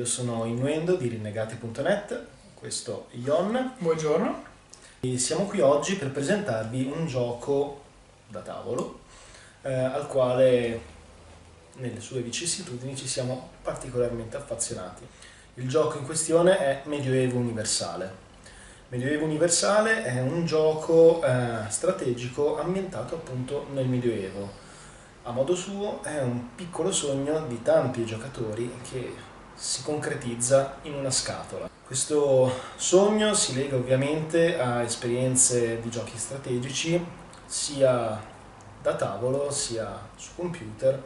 Io sono Innuendo di Rinnegati.net, questo è Ion. Buongiorno. E siamo qui oggi per presentarvi un gioco da tavolo eh, al quale nelle sue vicissitudini ci siamo particolarmente affazionati. Il gioco in questione è Medioevo Universale. Medioevo Universale è un gioco eh, strategico ambientato appunto nel Medioevo a modo suo è un piccolo sogno di tanti giocatori che si concretizza in una scatola. Questo sogno si lega ovviamente a esperienze di giochi strategici sia da tavolo sia su computer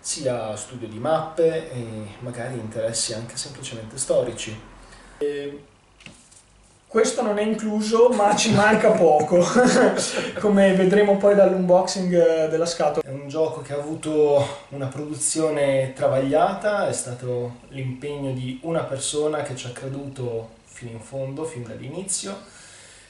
sia studio di mappe e magari interessi anche semplicemente storici. E questo non è incluso, ma ci manca poco, come vedremo poi dall'unboxing eh, della scatola. È un gioco che ha avuto una produzione travagliata, è stato l'impegno di una persona che ci ha creduto fino in fondo, fin dall'inizio,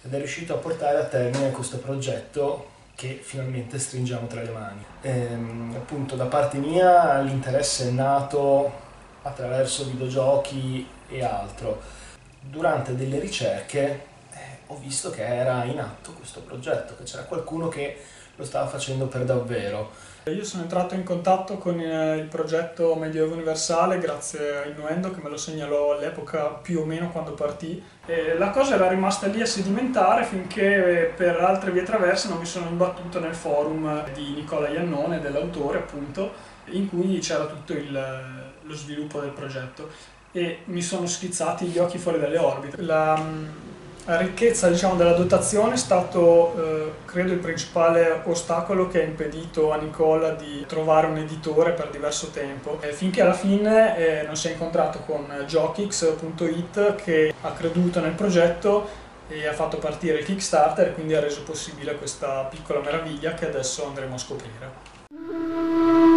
ed è riuscito a portare a termine questo progetto che finalmente stringiamo tra le mani. Ehm, appunto da parte mia l'interesse è nato attraverso videogiochi e altro durante delle ricerche eh, ho visto che era in atto questo progetto, che c'era qualcuno che lo stava facendo per davvero. Io sono entrato in contatto con eh, il progetto Medioevo Universale grazie a Innuendo che me lo segnalò all'epoca più o meno quando partì. E la cosa era rimasta lì a sedimentare finché per altre vie traverse non mi sono imbattuto nel forum di Nicola Iannone, dell'autore appunto, in cui c'era tutto il, lo sviluppo del progetto e mi sono schizzati gli occhi fuori dalle orbite. La, la ricchezza diciamo, della dotazione è stato, eh, credo, il principale ostacolo che ha impedito a Nicola di trovare un editore per diverso tempo, eh, finché alla fine eh, non si è incontrato con Jokix.it che ha creduto nel progetto e ha fatto partire il Kickstarter e quindi ha reso possibile questa piccola meraviglia che adesso andremo a scoprire.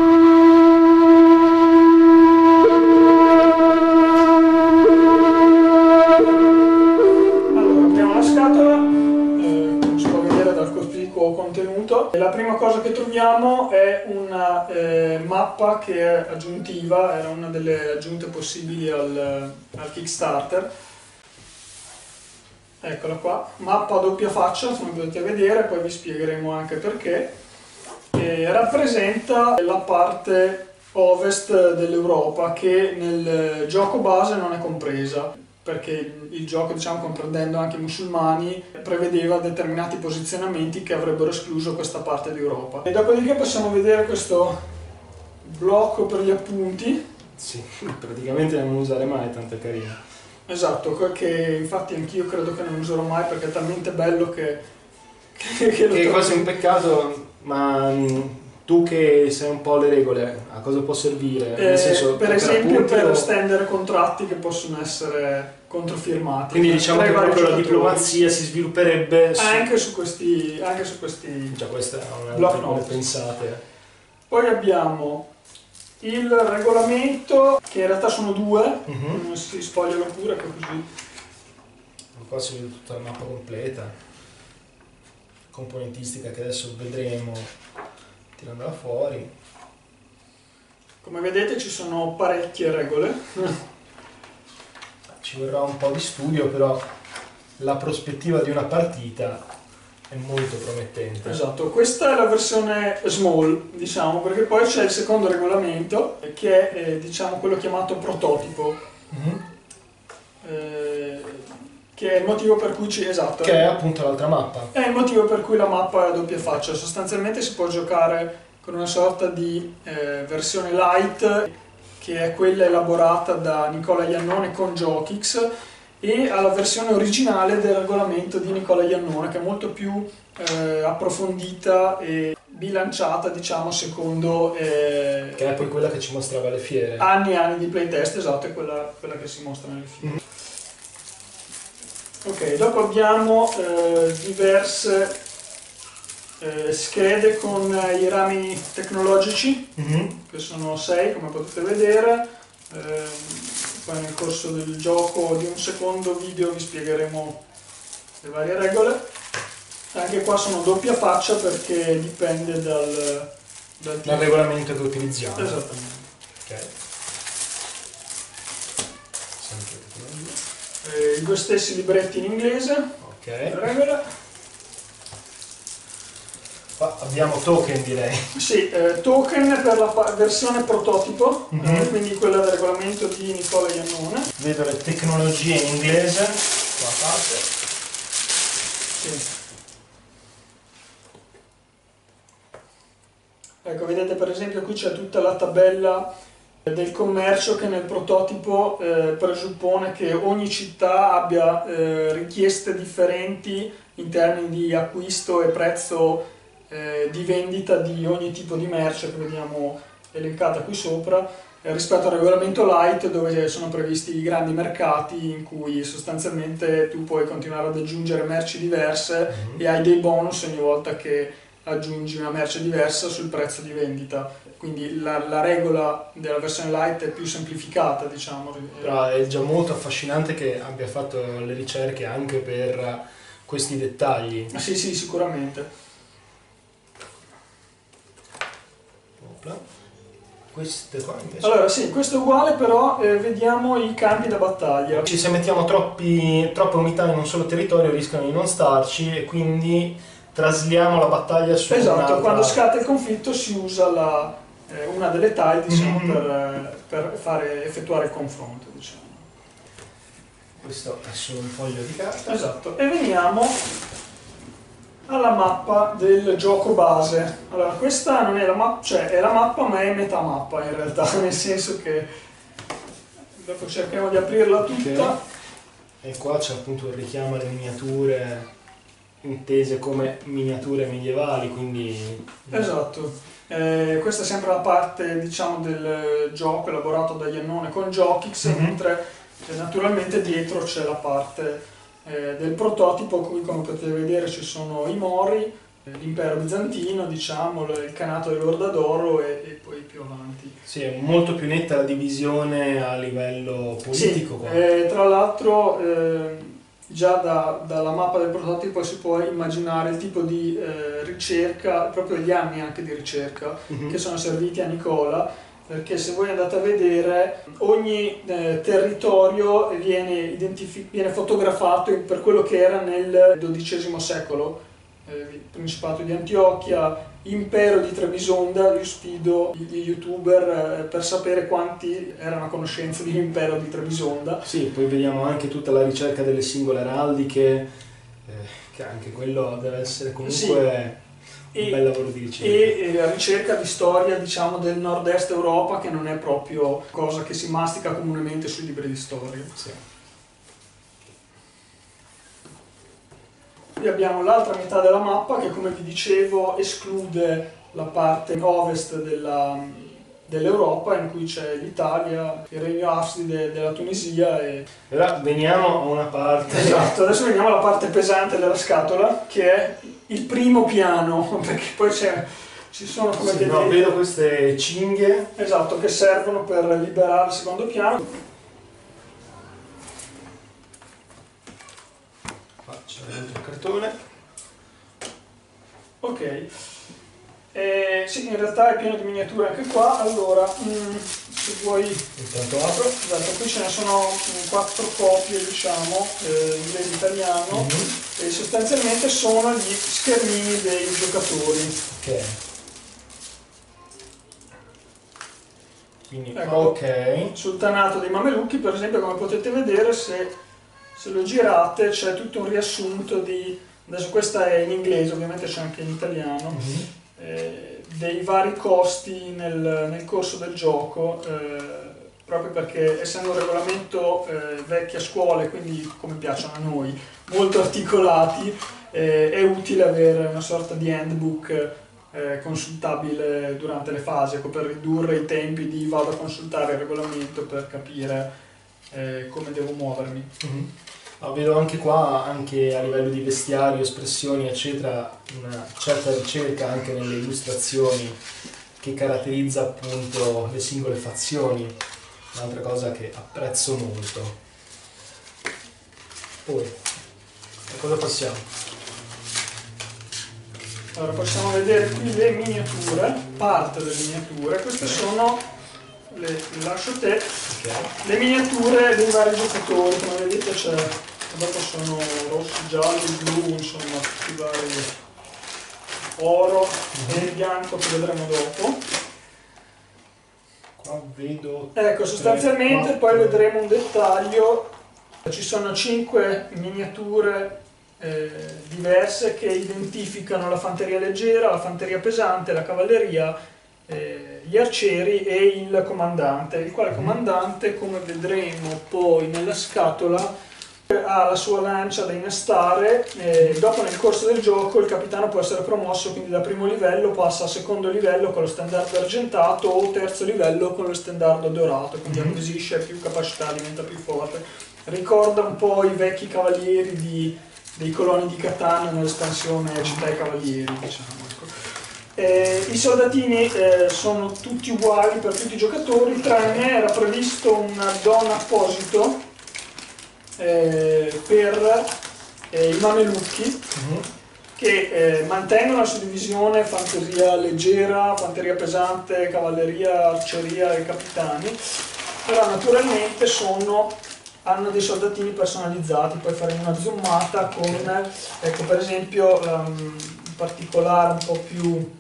La prima cosa che troviamo è una eh, mappa che è aggiuntiva, era una delle aggiunte possibili al, al Kickstarter. Eccola qua, mappa a doppia faccia, come potete vedere, poi vi spiegheremo anche perché. E rappresenta la parte ovest dell'Europa che nel gioco base non è compresa perché il gioco, diciamo, comprendendo anche i musulmani, prevedeva determinati posizionamenti che avrebbero escluso questa parte d'Europa. E dopodiché possiamo vedere questo blocco per gli appunti. Sì, praticamente non usare mai, tanto è carino. Esatto, che infatti anch'io credo che non userò mai perché è talmente bello che... Che, che, che è quasi un peccato, ma mm, tu che sai un po' le regole, a cosa può servire? Eh, senso, per esempio per o... stendere contratti che possono essere controfirmati. Quindi diciamo che proprio la diplomazia si svilupperebbe su... Anche su questi... Anche su questi Già questa è una regole pensate. Poi abbiamo il regolamento, che in realtà sono due, uh-huh. si spogliano pure così. Qua si vede tutta la mappa completa, componentistica che adesso vedremo tirandola fuori. Come vedete ci sono parecchie regole. ci vorrà un po' di studio, però la prospettiva di una partita è molto promettente. Esatto, questa è la versione small, diciamo, perché poi c'è il secondo regolamento, che è eh, diciamo, quello chiamato prototipo. Mm-hmm. Eh, che è il motivo per cui ci... esatto. Che è appunto l'altra mappa. È il motivo per cui la mappa è a doppia faccia. Sostanzialmente si può giocare con una sorta di eh, versione light che è quella elaborata da Nicola Iannone con Jokix e alla versione originale del regolamento di Nicola Iannone che è molto più eh, approfondita e bilanciata diciamo secondo eh, che è poi quella che ci mostrava le fiere anni e anni di playtest esatto è quella, quella che si mostra nelle fiere mm. Ok dopo abbiamo eh, diverse eh, schede con eh, i rami tecnologici, mm-hmm. che sono 6 come potete vedere. Eh, poi nel corso del gioco di un secondo video vi spiegheremo le varie regole. Anche qua sono doppia faccia perché dipende dal, dal dal regolamento che utilizziamo. Esattamente. Ok. Sempre tecnologia. Eh, I due stessi libretti in inglese, Ok. regola. Qua abbiamo token direi. Sì, eh, token per la versione prototipo, Mhm. eh, quindi quella del regolamento di Nicola Iannone. Vedo le tecnologie in inglese. Qua parte. Sì. Ecco, vedete per esempio qui c'è tutta la tabella del commercio che nel prototipo eh, presuppone che ogni città abbia eh, richieste differenti in termini di acquisto e prezzo eh, di vendita di ogni tipo di merce che vediamo elencata qui sopra eh, rispetto al regolamento light dove sono previsti i grandi mercati in cui sostanzialmente tu puoi continuare ad aggiungere merci diverse e hai dei bonus ogni volta che aggiungi una merce diversa sul prezzo di vendita. Quindi la, la regola della versione light è più semplificata, diciamo. Però è già molto affascinante che abbia fatto le ricerche anche per questi dettagli. Ah, Sì, sì, sicuramente. Queste qua invece. Allora, sì, questo è uguale, però eh, vediamo i campi da battaglia. Ci se mettiamo troppi- troppe unità in un solo territorio rischiano di non starci e quindi trasliamo la battaglia su Esatto, un'altra- quando scatta il conflitto si usa la, eh, una delle tile diciamo, Mhm. per, eh, per fare, effettuare il confronto. Diciamo. Questo è solo un foglio di carta. Esatto, e veniamo alla mappa del gioco base. Allora, questa non è la mappa, cioè è la mappa ma è metà mappa in realtà, nel senso che dopo cerchiamo di aprirla tutta. Ok. E qua c'è appunto il richiamo alle miniature intese come miniature medievali, quindi Esatto. Eh, questa è sempre la parte diciamo del gioco elaborato da Iannone con Jokix, Mhm. mentre eh, naturalmente dietro c'è la parte eh, del prototipo, qui come potete vedere ci sono i Mori, eh, l'impero bizantino, diciamo, il canato dell'Ordadoro e, e poi più avanti. sì, è molto più netta la divisione a livello politico. Sì, qua. eh, tra l'altro eh, già da- dalla mappa del prototipo si può immaginare il tipo di eh, ricerca, proprio gli anni anche di ricerca Mhm. che sono serviti a Nicola, perché se voi andate a vedere ogni eh, territorio viene, viene fotografato per quello che era nel XII secolo, eh, Principato di Antiochia, Impero di Trebisonda, io sfido gli youtuber eh, per sapere quanti erano a conoscenza dell'impero di Trebisonda. Sì, poi vediamo anche tutta la ricerca delle singole araldiche, eh, che anche quello deve essere comunque un E- bel lavoro di ricerca. e la ricerca di storia diciamo del nord-est Europa che non è proprio cosa che si mastica comunemente sui libri di storia. Sì. Qui abbiamo l'altra metà della mappa che come vi dicevo esclude la parte ovest della- dell'Europa in cui c'è l'Italia, il Regno Hafside della Tunisia e... Ora veniamo a una parte. Esatto, adesso veniamo alla parte pesante della scatola che è il primo piano perché poi c'è, ci sono come Sì, no, vedo queste cinghie. Esatto, che servono per liberare il secondo piano. Qua c'è cartone. Ok. Eh, sì, in realtà è pieno di miniature anche qua, allora mm, se vuoi Intanto apro. Esatto, qui ce ne sono mm, quattro copie, diciamo, eh, inglese e italiano, Mhm. e sostanzialmente sono gli schermini dei giocatori. Ok. Quindi, Ecco. ok. Sul tanato dei mamelucchi, per esempio, come potete vedere, se, se lo girate c'è tutto un riassunto di... Adesso questa è in inglese, ovviamente c'è anche in italiano. Mhm. eh, dei vari costi nel, nel corso del gioco, eh, proprio perché essendo un regolamento eh, vecchia scuola, quindi come piacciono a noi, molto articolati, eh, è utile avere una sorta di handbook eh, consultabile durante le fasi, ecco, per ridurre i tempi di vado a consultare il regolamento per capire eh, come devo muovermi. Mhm. Ah, vedo anche qua, anche a livello di vestiario, espressioni, eccetera, una certa ricerca anche nelle illustrazioni che caratterizza appunto le singole fazioni. Un'altra cosa che apprezzo molto. Poi, a cosa passiamo? Allora possiamo vedere qui le miniature, parte delle miniature, queste sono, le, lascio a te, le miniature dei vari giocatori, come vedete c'è, dopo sono rossi, gialli, blu, insomma tutti i vari oro e bianco che vedremo dopo. Qua vedo... Ecco, sostanzialmente poi vedremo un dettaglio, ci sono cinque miniature eh, diverse che identificano la fanteria leggera, la fanteria pesante, la cavalleria, eh, gli arcieri e il comandante, il quale Mhm. comandante, come vedremo poi nella scatola, ha la sua lancia da innestare e dopo nel corso del gioco il capitano può essere promosso quindi da primo livello passa a secondo livello con lo standard argentato o terzo livello con lo standard dorato quindi Mhm. acquisisce più capacità diventa più forte ricorda un po' i vecchi cavalieri di- dei coloni di Catania nell'espansione città e cavalieri diciamo. Eh, I soldatini eh, sono tutti uguali per tutti i giocatori, tranne era previsto un don apposito eh, per eh, i mamelucchi Mhm. che eh, mantengono la suddivisione fanteria leggera, fanteria pesante, cavalleria, arceria e capitani, però naturalmente sono, hanno dei soldatini personalizzati, poi faremo una zoomata con, ecco per esempio ehm, un particolare un po' più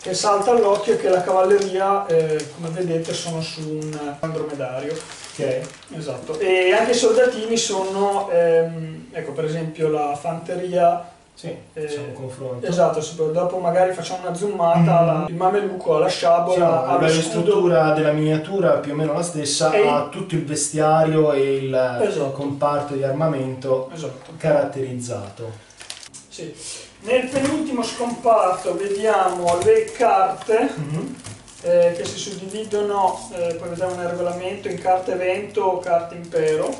che salta all'occhio è che la cavalleria, eh, come vedete, sono su un andromedario. Ok. Esatto, e anche i soldatini sono, ehm, ecco per esempio la fanteria, Sì, Eh, un confronto. esatto, sì, dopo magari facciamo una zoomata, Mm. la- il mameluco ha la Sì, sciabola, no, ha la struttura della miniatura più o meno la stessa, E- ha tutto il vestiario e il Esatto. comparto di armamento esatto, caratterizzato. sì. Nel penultimo scomparto vediamo le carte Mhm. eh, che si suddividono, eh, poi vediamo nel regolamento, in carte evento o carte impero.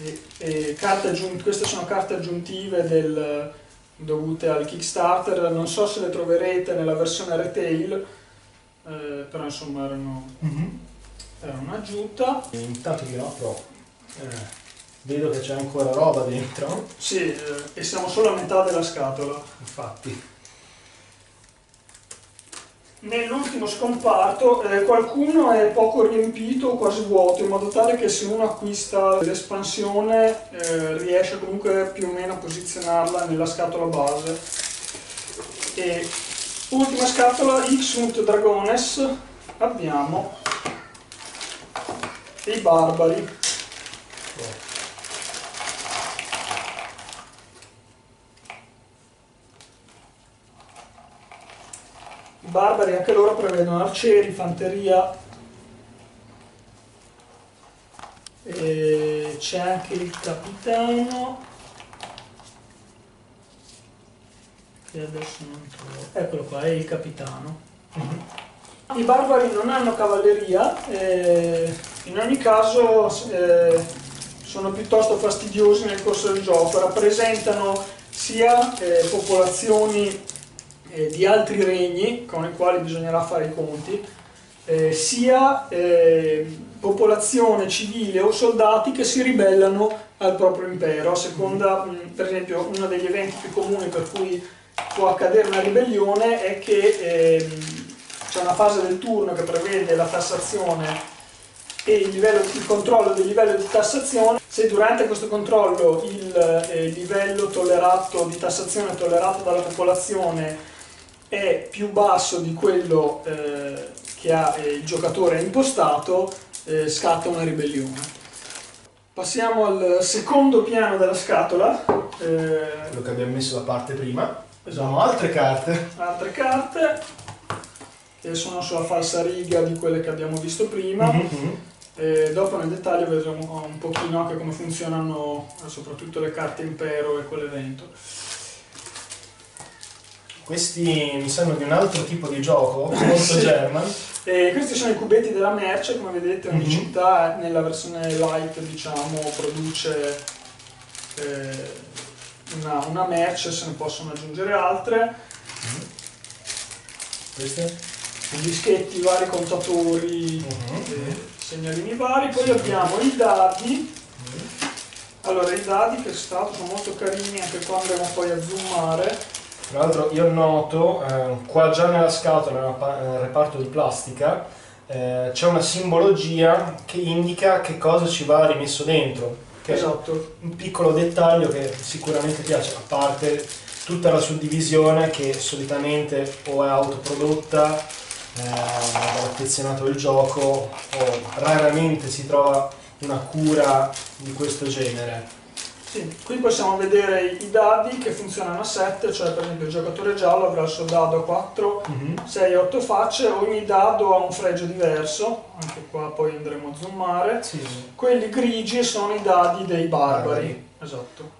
E, e carte queste sono carte aggiuntive del- dovute al Kickstarter, non so se le troverete nella versione retail, eh, però insomma erano, Mhm. erano un'aggiunta. E Intanto che lo apro, eh, vedo che c'è ancora roba dentro, Sì, eh, e siamo solo a metà della scatola. infatti. Nell'ultimo scomparto eh, qualcuno è poco riempito o quasi vuoto, in modo tale che se uno acquista l'espansione eh, riesce comunque più o meno a posizionarla nella scatola base. E ultima scatola, Ixunt Dragones, abbiamo i barbari. I barbari anche loro prevedono arcieri, fanteria. C'è anche il capitano. Che adesso non trovo. Eccolo qua, è il capitano. I barbari non hanno cavalleria, eh, in ogni caso eh, sono piuttosto fastidiosi nel corso del gioco, rappresentano sia eh, popolazioni eh, di altri regni con i quali bisognerà fare i conti, eh, sia eh, popolazione civile o soldati che si ribellano al proprio impero. A seconda, mh, per esempio, uno degli eventi più comuni per cui può accadere una ribellione è che ehm, c'è una fase del turno che prevede la tassazione e il, livello- il controllo del livello di tassazione. Se durante questo controllo il eh, livello tollerato di tassazione tollerato dalla popolazione è più basso di quello eh, che ha, eh, il giocatore ha impostato, eh, scatta una ribellione. Passiamo al secondo piano della scatola. eh, Quello che abbiamo messo da parte prima. Esatto. Abbiamo altre carte. altre carte che sono sulla falsa riga di quelle che abbiamo visto prima. Mhm. E dopo nel dettaglio vedremo un pochino anche come funzionano eh, soprattutto le carte impero e quell'evento. Questi mi sanno di un altro tipo di gioco, molto Sì. German. E questi sono i cubetti della merce, come vedete ogni Mhm. città nella versione light diciamo produce eh, una, una merce, se ne possono aggiungere altre, Queste? dischetti, vari contatori, Mhm. eh, segnalini vari, poi abbiamo i dadi, Allora, i dadi che sono molto carini anche qua andremo poi a zoomare. Tra l'altro io noto, eh, qua già nella scatola, nel reparto di plastica, eh, c'è una simbologia che indica che cosa ci va rimesso dentro. Che Esatto. è un piccolo dettaglio che sicuramente piace, a parte tutta la suddivisione che solitamente o è autoprodotta eh, dall'affezionato del gioco o raramente si trova una cura di questo genere. Sì, qui possiamo vedere i dadi che funzionano a 7, cioè per esempio il giocatore giallo avrà il suo dado a 4, 6 8 facce, ogni dado ha un fregio diverso, anche qua poi andremo a zoomare. Sì. Quelli grigi sono i dadi dei barbari. Barbari. Esatto.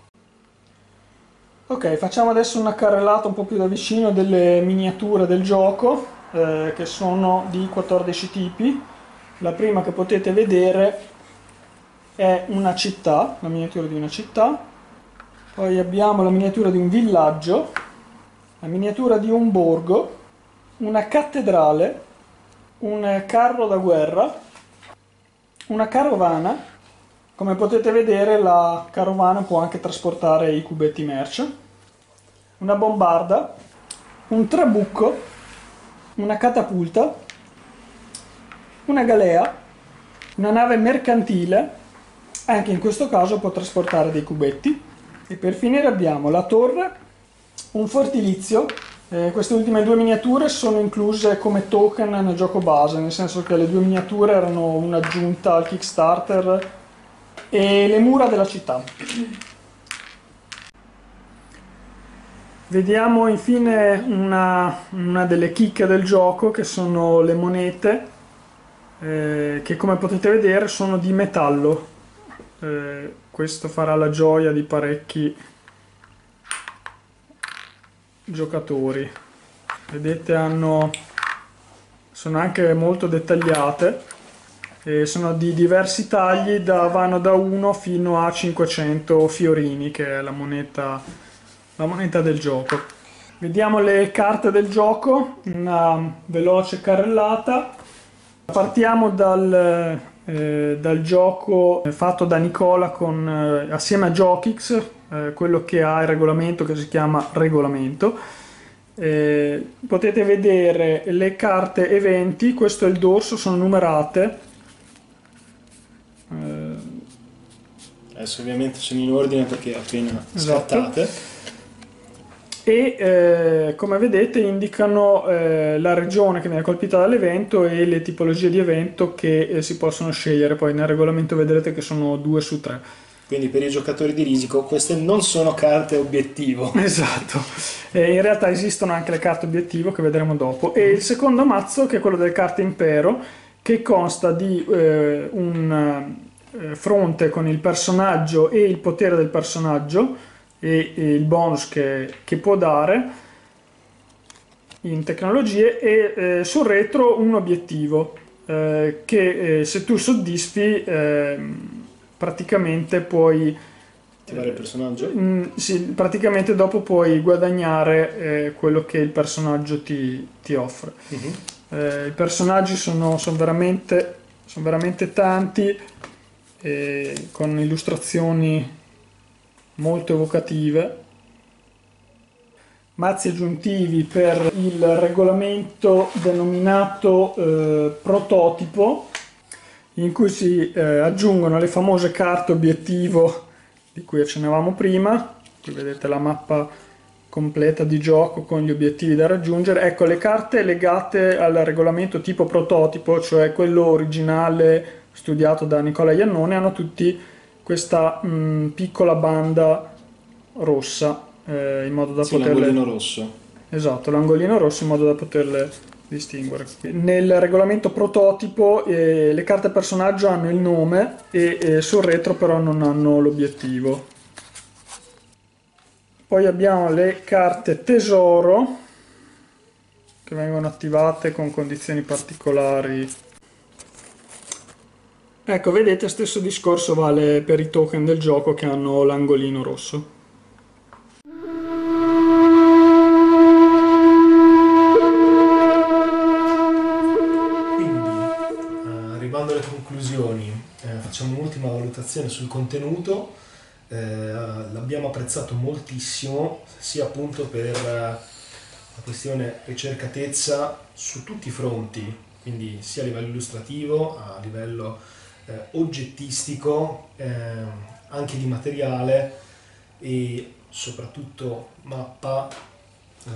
Ok, facciamo adesso una carrellata un po' più da vicino delle miniature del gioco, eh, che sono di 14 tipi. La prima che potete vedere è una città, la miniatura di una città. Poi abbiamo la miniatura di un villaggio, la miniatura di un borgo, una cattedrale, un carro da guerra, una carovana. Come potete vedere la carovana può anche trasportare i cubetti merce, una bombarda, un trabucco, una catapulta, una galea, una nave mercantile, anche in questo caso può trasportare dei cubetti. E per finire abbiamo la torre, un fortilizio. Eh, queste ultime due miniature sono incluse come token nel gioco base, nel senso che le due miniature erano un'aggiunta al Kickstarter e le mura della città. Vediamo infine una, una delle chicche del gioco che sono le monete eh, che come potete vedere sono di metallo. Eh, questo farà la gioia di parecchi giocatori. Vedete hanno sono anche molto dettagliate e sono di diversi tagli da, vanno da 1 fino a 500 fiorini che è la moneta, la moneta del gioco vediamo le carte del gioco una veloce carrellata partiamo dal, eh, dal gioco fatto da Nicola con, eh, assieme a Jokix eh, quello che ha il regolamento che si chiama regolamento eh, potete vedere le carte eventi questo è il dorso sono numerate Eh, Adesso ovviamente sono in ordine perché appena Esatto. scattate. E eh, come vedete indicano eh, la regione che viene colpita dall'evento e le tipologie di evento che eh, si possono scegliere poi nel regolamento vedrete che sono due su tre Quindi per i giocatori di risico queste non sono carte obiettivo. Esatto, in realtà esistono anche le carte obiettivo che vedremo dopo. E il secondo mazzo, che è quello delle carte impero, che consta di eh, un eh, fronte con il personaggio e il potere del personaggio e, e il bonus che, che può dare in tecnologie e eh, sul retro un obiettivo eh, che eh, se tu soddisfi ehm, praticamente puoi Attivare il personaggio. Mm, sì, praticamente dopo puoi guadagnare eh, quello che il personaggio ti, ti offre. Mhm. Eh, I personaggi sono, sono veramente, sono veramente tanti, eh, con illustrazioni molto evocative. Mazzi aggiuntivi per il regolamento denominato eh, prototipo, in cui si eh, aggiungono le famose carte obiettivo di cui accennavamo prima. Qui vedete la mappa completa di gioco con gli obiettivi da raggiungere. Ecco le carte legate al regolamento tipo prototipo, cioè quello originale studiato da Nicola Iannone, hanno tutti questa mh, piccola banda rossa eh, in modo da Sì, poterle l'angolino rosso. Esatto, l'angolino rosso in modo da poterle distinguere. Nel regolamento prototipo eh, le carte personaggio hanno il nome e eh, sul retro però non hanno l'obiettivo. Poi abbiamo le carte tesoro che vengono attivate con condizioni particolari. Ecco, vedete, stesso discorso vale per i token del gioco che hanno l'angolino rosso. Quindi, eh, arrivando alle conclusioni, eh, facciamo un'ultima valutazione sul contenuto. eh, l'abbiamo apprezzato moltissimo sia appunto per la questione ricercatezza su tutti i fronti, quindi sia a livello illustrativo, a livello eh, oggettistico, eh, anche di materiale e soprattutto mappa, eh,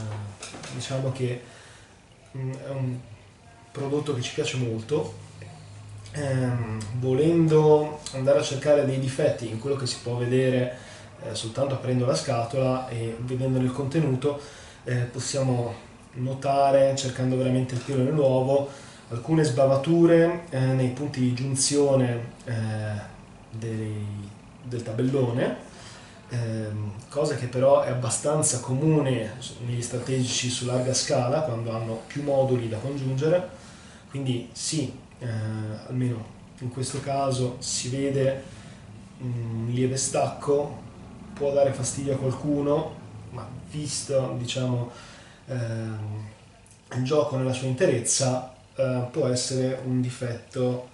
diciamo che mh, mm, è un prodotto che ci piace molto. Ehm, volendo andare a cercare dei difetti in quello che si può vedere eh, soltanto aprendo la scatola e vedendo il contenuto, eh, possiamo notare, cercando veramente il pelo nell'uovo, alcune sbavature eh, nei punti di giunzione eh, dei, del tabellone, ehm, cosa che però è abbastanza comune negli strategici su larga scala quando hanno più moduli da congiungere. Quindi sì, eh, almeno in questo caso si vede un lieve stacco, può dare fastidio a qualcuno, ma visto diciamo, eh, il gioco nella sua interezza eh, può essere un difetto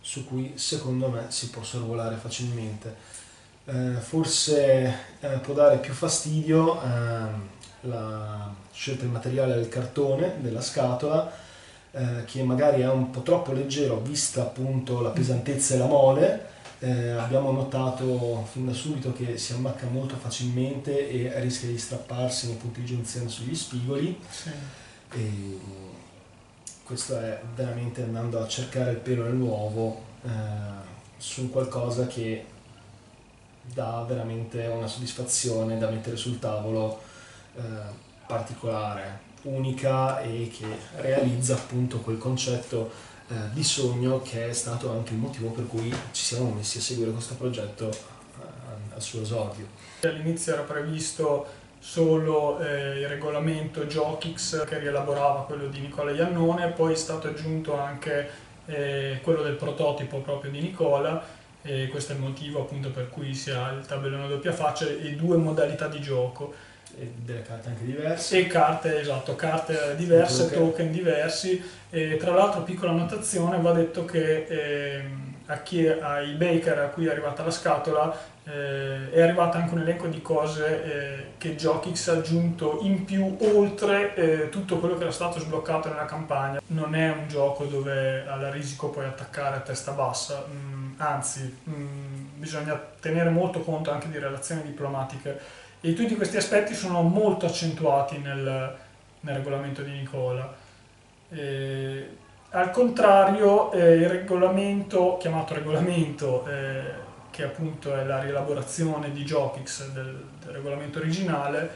su cui secondo me si può sorvolare facilmente. Eh, forse eh, può dare più fastidio ehm, la scelta del materiale del cartone, della scatola, eh, che magari è un po' troppo leggero vista appunto la pesantezza e la mole, eh, abbiamo notato fin da subito che si ammacca molto facilmente e rischia di strapparsi nei punti di giunzione sugli spigoli. Sì. E questo è veramente andando a cercare il pelo nell'uovo eh, su qualcosa che dà veramente una soddisfazione da mettere sul tavolo eh, particolare unica e che realizza appunto quel concetto eh, di sogno che è stato anche il motivo per cui ci siamo messi a seguire questo progetto eh, al suo esordio. All'inizio era previsto solo eh, il regolamento Jokix che rielaborava quello di Nicola Iannone, poi è stato aggiunto anche eh, quello del prototipo proprio di Nicola e questo è il motivo appunto per cui si ha il tabellone a doppia faccia e due modalità di gioco e delle carte anche diverse. E carte, esatto, carte diverse, token, token diversi. E tra l'altro, piccola annotazione, va detto che eh, chi, ai baker a cui è arrivata la scatola eh, è arrivato anche un elenco di cose eh, che Jokix ha aggiunto in più oltre eh, tutto quello che era stato sbloccato nella campagna. Non è un gioco dove alla risico puoi attaccare a testa bassa, mm, anzi mm, bisogna tenere molto conto anche di relazioni diplomatiche e tutti questi aspetti sono molto accentuati nel, nel regolamento di Nicola. E, al contrario, eh, il regolamento, chiamato regolamento, eh, che appunto è la rielaborazione di Jopix del, del regolamento originale,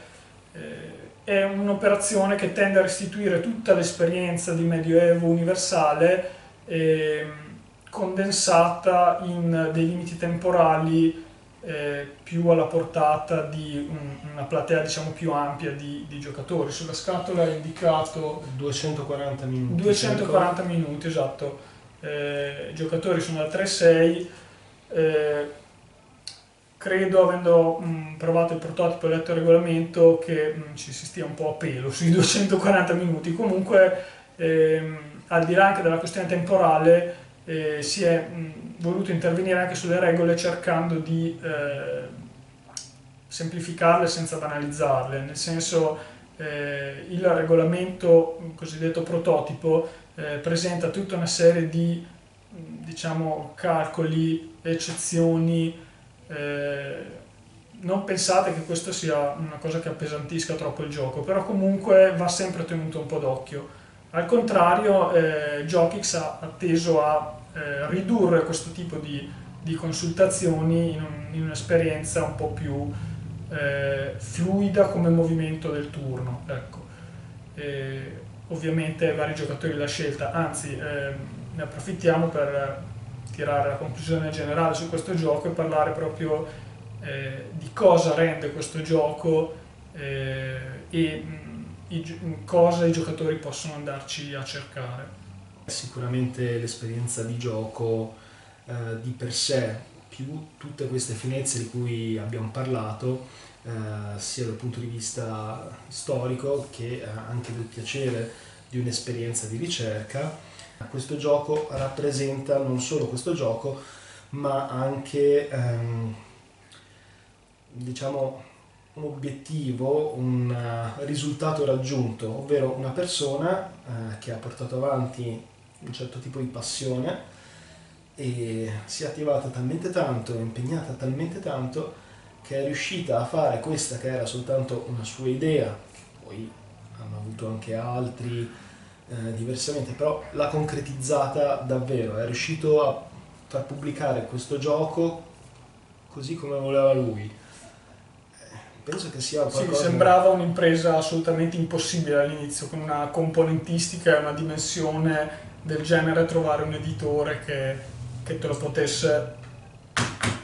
eh, è un'operazione che tende a restituire tutta l'esperienza di Medioevo universale ehm, condensata in dei limiti temporali eh, più alla portata di un, una platea diciamo più ampia di, di, giocatori. Sulla scatola è indicato 240 minuti. 240 minuti, esatto. Eh, I giocatori sono da 3-6. Eh, credo, avendo mh, provato il prototipo e letto il regolamento, che mh, ci si stia un po' a pelo sui 240 minuti. Comunque, ehm, al di là anche della questione temporale, eh, si è mh, voluto intervenire anche sulle regole cercando di eh, semplificarle senza banalizzarle, nel senso eh, il regolamento cosiddetto prototipo eh, presenta tutta una serie di diciamo, calcoli, eccezioni, eh, non pensate che questo sia una cosa che appesantisca troppo il gioco, però comunque va sempre tenuto un po' d'occhio. Al contrario, eh, Jokix ha atteso a eh, ridurre questo tipo di, di consultazioni in, un, in, un'esperienza un po' più eh, fluida come movimento del turno. Ecco. E, ovviamente vari giocatori la scelta, anzi eh, ne approfittiamo per tirare la conclusione generale su questo gioco e parlare proprio eh, di cosa rende questo gioco eh, e mh, i, cosa i giocatori possono andarci a cercare. Sicuramente l'esperienza di gioco eh, di per sé, più tutte queste finezze di cui abbiamo parlato, eh, sia dal punto di vista storico che eh, anche del piacere di un'esperienza di ricerca, questo gioco rappresenta non solo questo gioco, ma anche ehm, diciamo, un obiettivo, un uh, risultato raggiunto, ovvero una persona uh, che ha portato avanti un certo tipo di passione e si è attivata talmente tanto, è impegnata talmente tanto che è riuscita a fare questa che era soltanto una sua idea, poi hanno avuto anche altri eh, diversamente, però l'ha concretizzata davvero, è riuscito a far pubblicare questo gioco così come voleva lui. Eh, penso che sia qualcosa... Sì, sembrava un'impresa assolutamente impossibile all'inizio, con una componentistica e una dimensione del genere trovare un editore che, che te lo potesse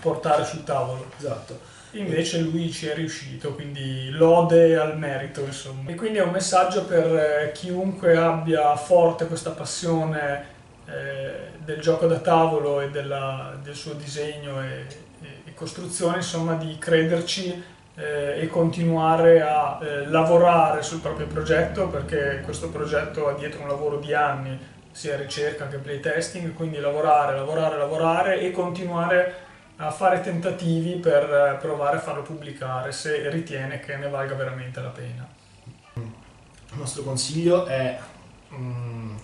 portare sul tavolo. Esatto. Invece lui ci è riuscito, quindi lode al merito, insomma. E quindi è un messaggio per eh, chiunque abbia forte questa passione eh, del gioco da tavolo e della, del suo disegno e, e, e, costruzione, insomma, di crederci eh, e continuare a eh, lavorare sul proprio progetto, perché questo progetto ha dietro un lavoro di anni, sia ricerca che playtesting, quindi lavorare, lavorare, lavorare e continuare a fare tentativi per eh, provare a farlo pubblicare se ritiene che ne valga veramente la pena. Il nostro consiglio è, mm,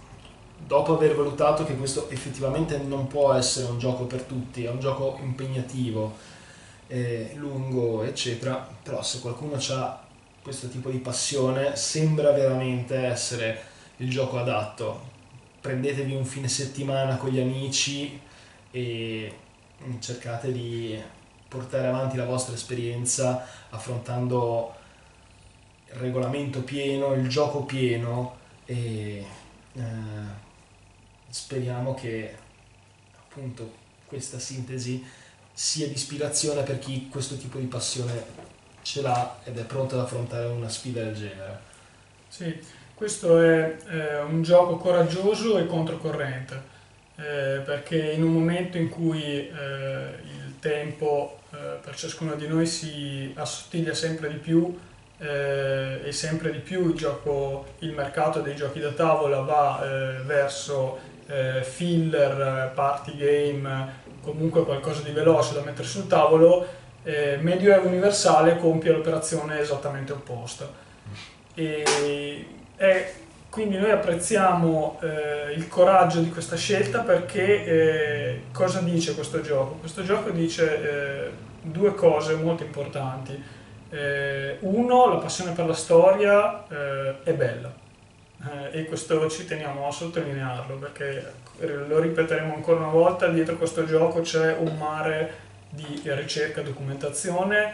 dopo aver valutato che questo effettivamente non può essere un gioco per tutti, è un gioco impegnativo, eh, lungo, eccetera, però se qualcuno ha questo tipo di passione sembra veramente essere il gioco adatto. Prendetevi un fine settimana con gli amici e cercate di portare avanti la vostra esperienza affrontando il regolamento pieno, il gioco pieno e eh, speriamo che appunto questa sintesi sia di ispirazione per chi questo tipo di passione ce l'ha ed è pronto ad affrontare una sfida del genere. Sì, questo è eh, un gioco coraggioso e controcorrente eh, perché in un momento in cui eh, il tempo eh, per ciascuno di noi si assottiglia sempre di più eh, e sempre di più il, gioco, il, mercato dei giochi da tavola va eh, verso filler, party game, comunque qualcosa di veloce da mettere sul tavolo, Medioevo Universale compie l'operazione esattamente opposta. E è quindi noi apprezziamo eh, il coraggio di questa scelta perché eh, cosa dice questo gioco? Questo gioco dice eh, due cose molto importanti. Eh, uno, la passione per la storia eh, è bella eh, e questo ci teniamo a sottolinearlo perché lo ripeteremo ancora una volta, dietro questo gioco c'è un mare di ricerca e documentazione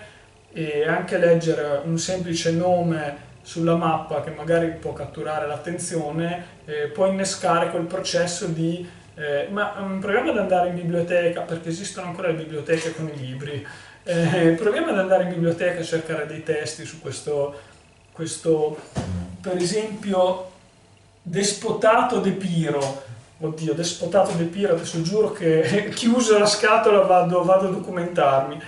e anche leggere un semplice nome sulla mappa che magari può catturare l'attenzione, eh, può innescare quel processo di eh, ma um, proviamo ad andare in biblioteca, perché esistono ancora le biblioteche con i libri, eh, proviamo ad andare in biblioteca a cercare dei testi su questo, questo per esempio, despotato de Piro. Oddio, despotato de Piro, adesso giuro che chiusa la scatola vado, vado a documentarmi.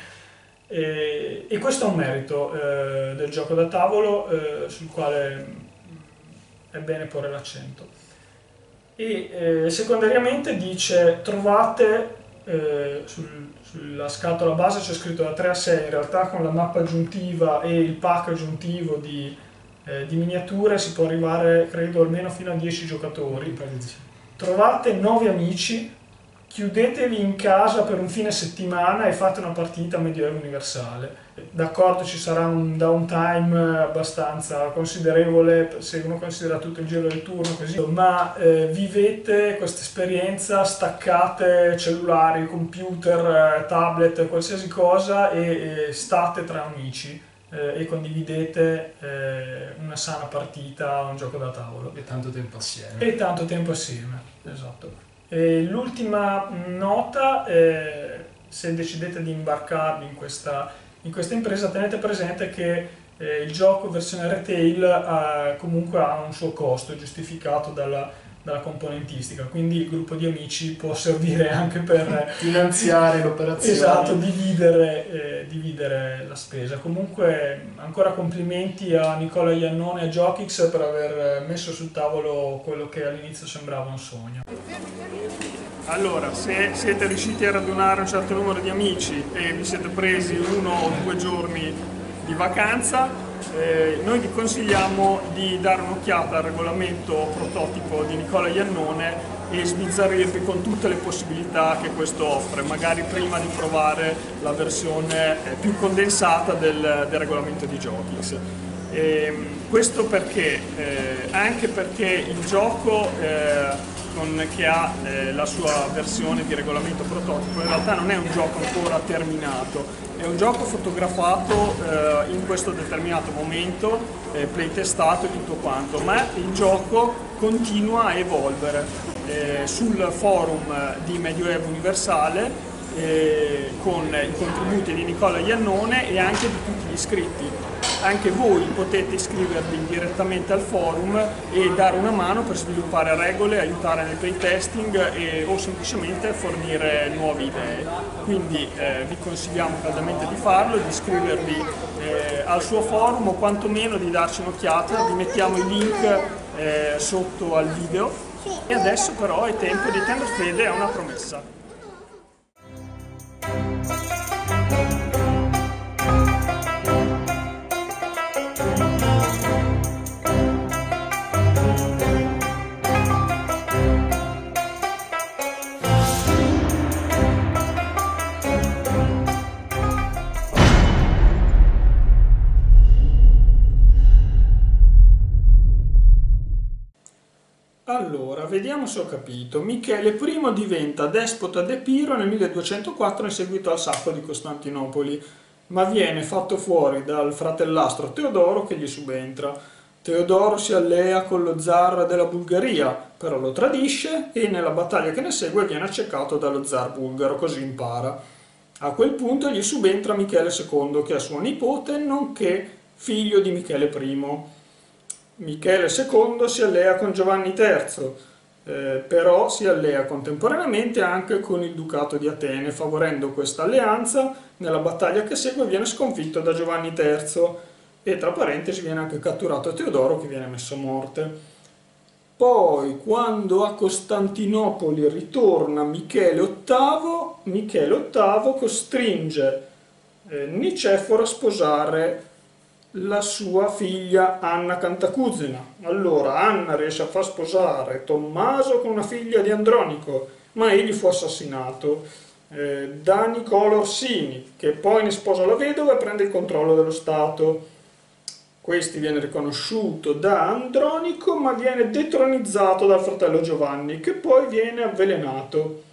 E, e questo è un merito eh, del gioco da tavolo eh, sul quale mm, è bene porre l'accento. E eh, secondariamente dice trovate eh, sul, sulla scatola base c'è scritto da 3 a 6, in realtà con la mappa aggiuntiva e il pack aggiuntivo di, eh, di miniature si può arrivare credo almeno fino a 10 giocatori. Trovate 9 amici chiudetevi in casa per un fine settimana e fate una partita medioevo universale. D'accordo, ci sarà un downtime abbastanza considerevole se uno considera tutto il giro del turno così, ma eh, vivete questa esperienza, staccate cellulari, computer, tablet, qualsiasi cosa e, e state tra amici eh, e condividete eh, una sana partita, un gioco da tavolo. E tanto tempo assieme. E tanto tempo assieme, esatto. L'ultima nota, eh, se decidete di imbarcarvi in questa, in questa impresa, tenete presente che eh, il gioco versione retail eh, comunque ha un suo costo giustificato dalla, dalla, componentistica, quindi il gruppo di amici può servire anche per finanziare l'operazione. Esatto, dividere, eh, dividere, la spesa. Comunque ancora complimenti a Nicola Iannone e a Jokix per aver messo sul tavolo quello che all'inizio sembrava un sogno. Allora, se siete riusciti a radunare un certo numero di amici e vi siete presi uno o due giorni di vacanza, eh, noi vi consigliamo di dare un'occhiata al regolamento prototipo di Nicola Iannone e sbizzarrirvi con tutte le possibilità che questo offre, magari prima di provare la versione eh, più condensata del, del regolamento di Jogix. E, ehm, questo perché? Eh, anche perché il gioco eh, con, che ha eh, la sua versione di regolamento prototipo, in realtà non è un gioco ancora terminato, è un gioco fotografato eh, in questo determinato momento, eh, playtestato e tutto quanto, ma il gioco continua a evolvere. Eh, sul forum di Medioevo Universale eh, con i contributi di Nicola Iannone e anche di tutti gli iscritti anche voi potete iscrivervi direttamente al forum e dare una mano per sviluppare regole, aiutare nel playtesting e, o semplicemente fornire nuove idee. Quindi eh, vi consigliamo caldamente di farlo, di iscrivervi eh, al suo forum o quantomeno di darci un'occhiata, vi mettiamo il link eh, sotto al video e adesso però è tempo di tenere fede a una promessa. Vediamo se ho capito. Michele I diventa despota d'Epiro nel 1204 in seguito al sacco di Costantinopoli, ma viene fatto fuori dal fratellastro Teodoro che gli subentra. Teodoro si allea con lo zar della Bulgaria, però lo tradisce e nella battaglia che ne segue viene accecato dallo zar bulgaro, così impara. A quel punto gli subentra Michele II, che è suo nipote, nonché figlio di Michele I. Michele II si allea con Giovanni III, eh, però si allea contemporaneamente anche con il Ducato di Atene, favorendo questa alleanza, nella battaglia che segue viene sconfitto da Giovanni III e tra parentesi viene anche catturato Teodoro che viene messo a morte. Poi, quando a Costantinopoli ritorna Michele VIII, Michele VIII costringe eh, Niceforo a sposare la sua figlia Anna Cantacuzina. Allora Anna riesce a far sposare Tommaso con una figlia di Andronico, ma egli fu assassinato eh, da Niccolo Orsini, che poi ne sposa la vedova e prende il controllo dello Stato. Questi viene riconosciuto da Andronico, ma viene detronizzato dal fratello Giovanni, che poi viene avvelenato.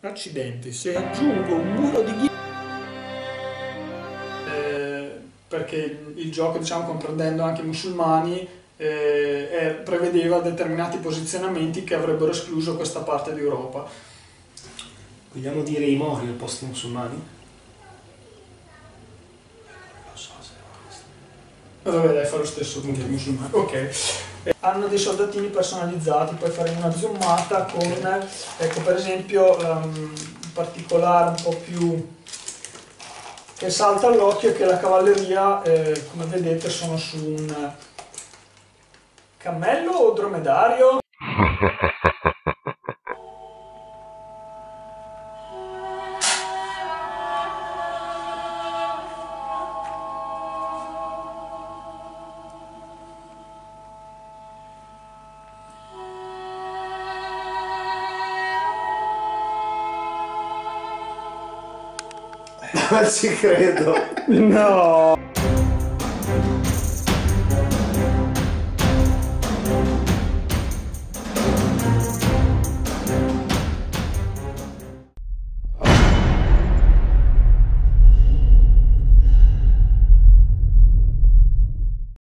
Accidenti, se aggiungo un muro di ghiaccio perché il gioco, diciamo, comprendendo anche i musulmani, eh, prevedeva determinati posizionamenti che avrebbero escluso questa parte d'Europa. Vogliamo dire i mori al posto musulmani? Non so se Vabbè, dai, fa lo stesso con i musulmani. Ok. Hanno dei soldatini personalizzati, poi faremo una zoomata con, ecco, per esempio, um, un particolare un po' più che salta all'occhio è che la cavalleria, eh, come vedete, sono su un cammello o dromedario? Non ci credo. No.